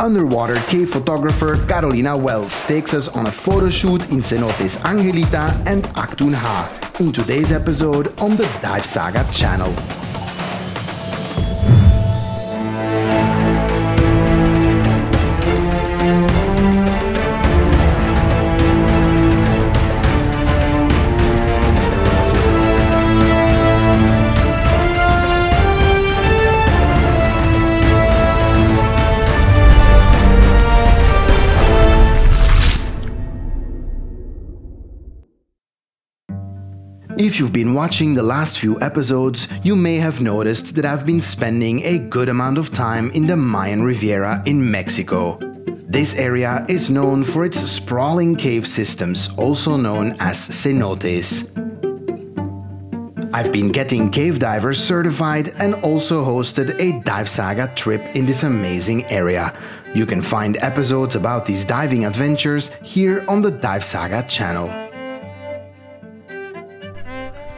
underwater cave photographer Carolina Wells takes us on a photo shoot in cenotes Angelita and Aktun Ha in today's episode on the Dive Saga channel. If you've been watching the last few episodes, you may have noticed that I've been spending a good amount of time in the Mayan Riviera in Mexico. This area is known for its sprawling cave systems, also known as cenotes. I've been getting cave divers certified and also hosted a Dive Saga trip in this amazing area. You can find episodes about these diving adventures here on the Dive Saga channel.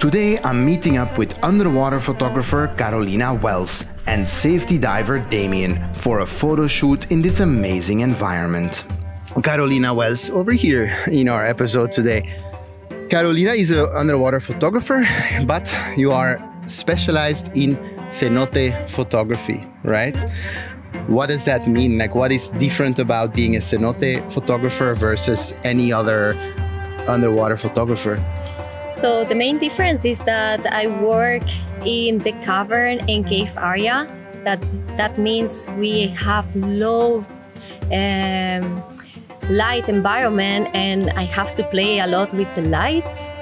Today I'm meeting up with underwater photographer Carolina Wells and safety diver Damien for a photo shoot in this amazing environment. Carolina Wells over here in our episode today. Carolina is an underwater photographer, but you are specialized in cenote photography, right? What does that mean? Like, what is different about being a cenote photographer versus any other underwater photographer? So the main difference is that I work in the cavern and cave area. That that means we have low um, light environment, and I have to play a lot with the lights.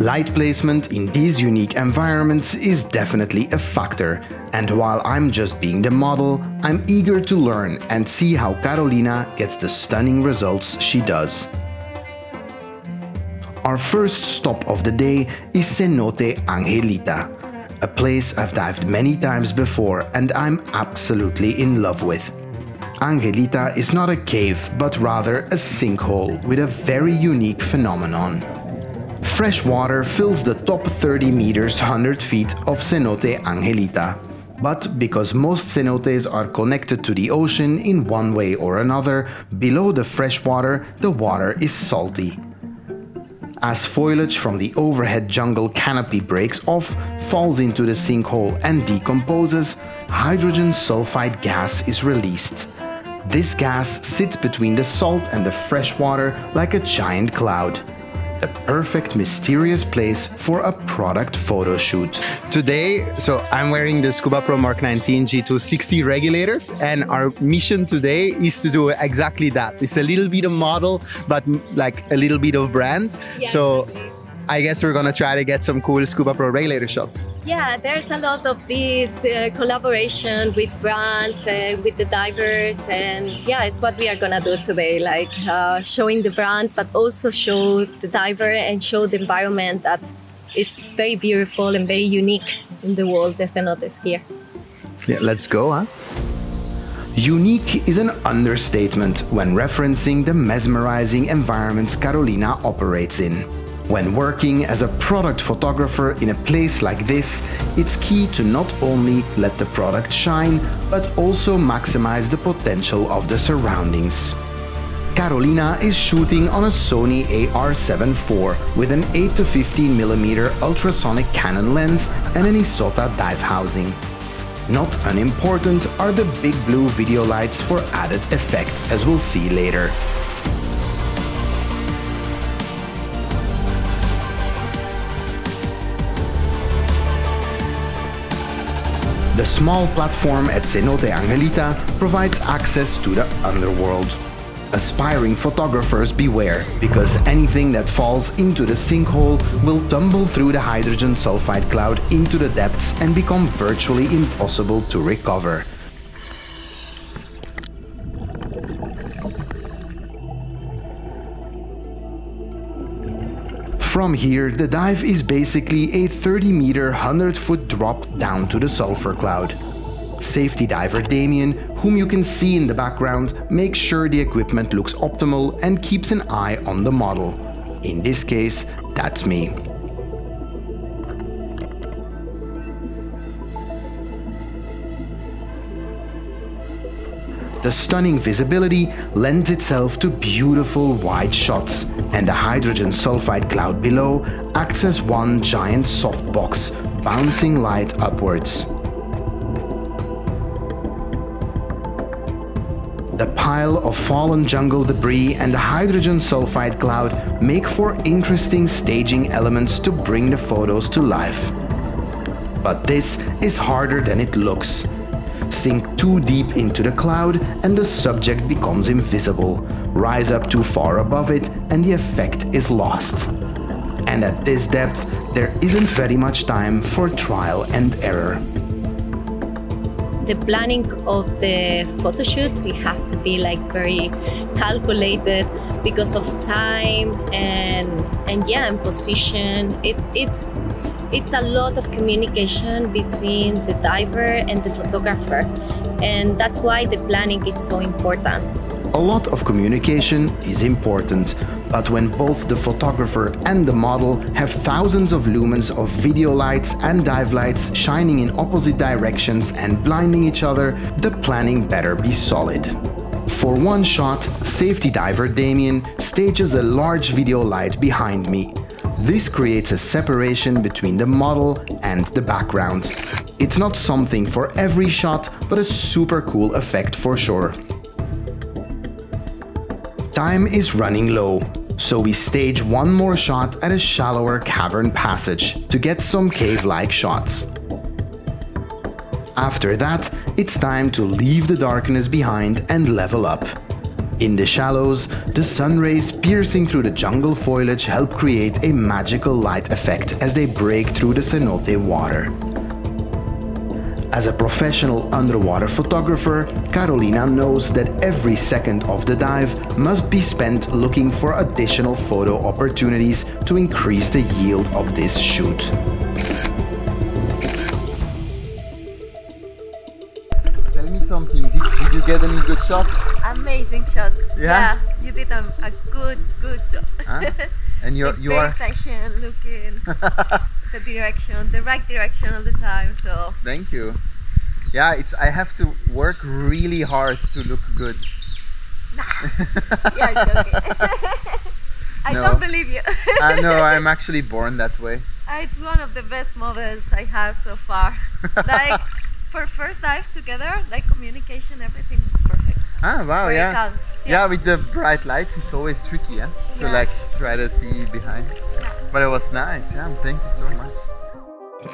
Light placement in these unique environments is definitely a factor. And while I'm just being the model, I'm eager to learn and see how Carolina gets the stunning results she does. Our first stop of the day is Cenote Angelita, a place I've dived many times before and I'm absolutely in love with. Angelita is not a cave, but rather a sinkhole with a very unique phenomenon. Fresh water fills the top 30 meters 100 feet of Cenote Angelita. But because most cenotes are connected to the ocean in one way or another, below the fresh water, the water is salty. As foliage from the overhead jungle canopy breaks off, falls into the sinkhole and decomposes, hydrogen sulfide gas is released. This gas sits between the salt and the fresh water like a giant cloud. A perfect mysterious place for a product photo shoot. Today, so I'm wearing the Scubapro Mark 19 G260 regulators, and our mission today is to do exactly that. It's a little bit of model, but like a little bit of brand. Yeah, so exactly. I guess we're gonna try to get some cool Scubapro regulator shots. Yeah, there's a lot of this uh, collaboration with brands, uh, with the divers, and yeah, it's what we are gonna do today. Like uh, showing the brand, but also show the diver and show the environment that it's very beautiful and very unique in the world. That the cenotes here. Yeah, let's go, huh? Unique is an understatement when referencing the mesmerizing environments Carolina operates in. When working as a product photographer in a place like this, it's key to not only let the product shine, but also maximize the potential of the surroundings. Carolina is shooting on a Sony AR7 IV with an 8 to 15 mm ultrasonic Canon lens and an Isotta dive housing. Not unimportant are the big blue video lights for added effect, as we'll see later. The small platform at Cenote Angelita provides access to the underworld. Aspiring photographers beware, because anything that falls into the sinkhole will tumble through the hydrogen sulfide cloud into the depths and become virtually impossible to recover. From here, the dive is basically a 30 meter 100 foot drop down to the sulfur cloud. Safety diver Damien, whom you can see in the background, makes sure the equipment looks optimal and keeps an eye on the model. In this case, that's me. The stunning visibility lends itself to beautiful wide shots, and the hydrogen sulfide cloud below acts as one giant softbox, bouncing light upwards. The pile of fallen jungle debris and the hydrogen sulfide cloud make for interesting staging elements to bring the photos to life. But this is harder than it looks. Sink too deep into the cloud and the subject becomes invisible. Rise up too far above it and the effect is lost. And at this depth, there isn't very much time for trial and error the planning of the photo shoots it has to be like very calculated because of time and and yeah and position it it it's a lot of communication between the diver and the photographer and that's why the planning is so important a lot of communication is important, but when both the photographer and the model have thousands of lumens of video lights and dive lights shining in opposite directions and blinding each other, the planning better be solid. For one shot, safety diver Damien stages a large video light behind me. This creates a separation between the model and the background. It's not something for every shot, but a super cool effect for sure. Time is running low, so we stage one more shot at a shallower cavern passage to get some cave-like shots. After that, it's time to leave the darkness behind and level up. In the shallows, the sun rays piercing through the jungle foliage help create a magical light effect as they break through the cenote water. As a professional underwater photographer, Carolina knows that every second of the dive must be spent looking for additional photo opportunities to increase the yield of this shoot. Good shots? Amazing shots. Yeah? yeah you did a, a good, good job. Huh? And you're, you are... attention, looking the direction, the right direction all the time. So Thank you. Yeah, it's I have to work really hard to look good. you're joking. I No. don't believe you. uh, no, I'm actually born that way. it's one of the best models I have so far. Like for first dive together, like communication, everything. Ah, wow, Very yeah. Yeah, with the bright lights, it's always tricky, yeah, to Yeah. like try to see behind. But it was nice, yeah. Thank you so much.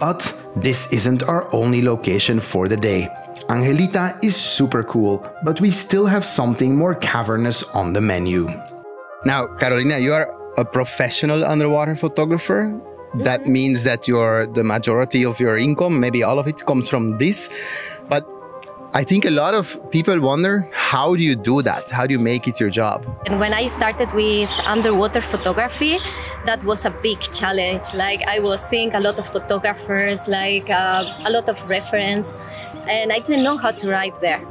But this isn't our only location for the day. Angelita is super cool, but we still have something more cavernous on the menu. Now, Carolina, you are a professional underwater photographer. That means that your the majority of your income, maybe all of it, comes from this. I think a lot of people wonder how do you do that? How do you make it your job? And when I started with underwater photography, that was a big challenge. Like I was seeing a lot of photographers, like uh, a lot of reference, and I didn't know how to write there.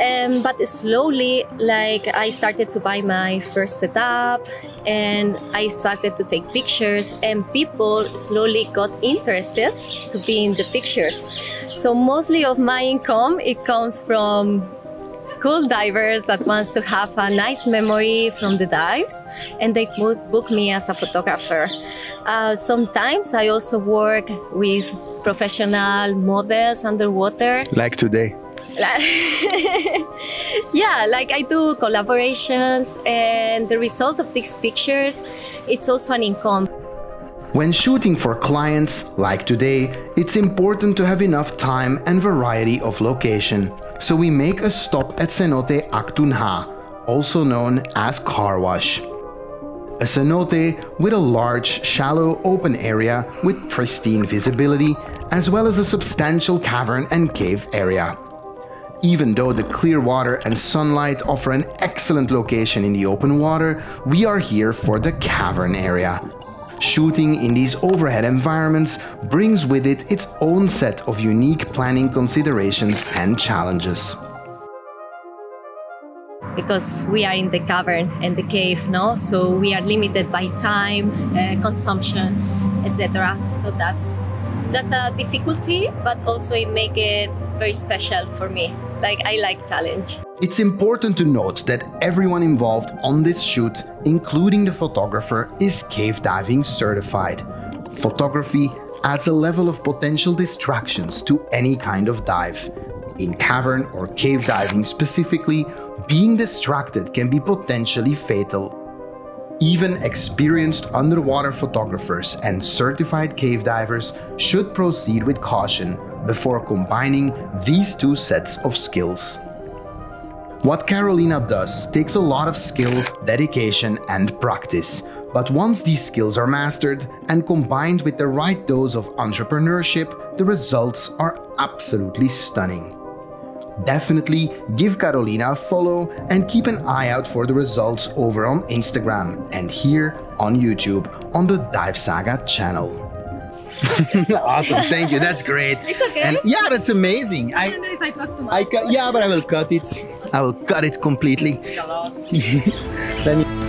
Um, but slowly, like I started to buy my first setup, and I started to take pictures, and people slowly got interested to be in the pictures. So mostly of my income it comes from cool divers that wants to have a nice memory from the dives and they book, me as a photographer uh, sometimes i also work with professional models underwater Like today. yeah like i do collaborations and the result of these pictures it's also an income When shooting for clients, like today, it's important to have enough time and variety of location. So we make a stop at Cenote Aktun Ha, also known as Car Wash. A cenote with a large, shallow, open area with pristine visibility, as well as a substantial cavern and cave area. Even though the clear water and sunlight offer an excellent location in the open water, we are here for the cavern area. Shooting in these overhead environments brings with it its own set of unique planning considerations and challenges. because we are in the cavern and the cave no so we are limited by time uh, consumption etc so that's that's a difficulty but also it make it very special for me like I like challenge. It's important to note that everyone involved on this shoot, including the photographer, is cave diving certified. Photography adds a level of potential distractions to any kind of dive. In cavern or cave diving specifically, being distracted can be potentially fatal. Even experienced underwater photographers and certified cave divers should proceed with caution before combining these two sets of skills. What Carolina does takes a lot of skill, dedication, and practice. But once these skills are mastered and combined with the right dose of entrepreneurship, the results are absolutely stunning. Definitely give Carolina a follow and keep an eye out for the results over on Instagram and here on YouTube on the Dive Saga channel. awesome, thank you. That's great. It's okay. And yeah, that's amazing. I I, don't know if I talk too much. I cut, yeah, but I will cut it. I will cut it completely. Let me.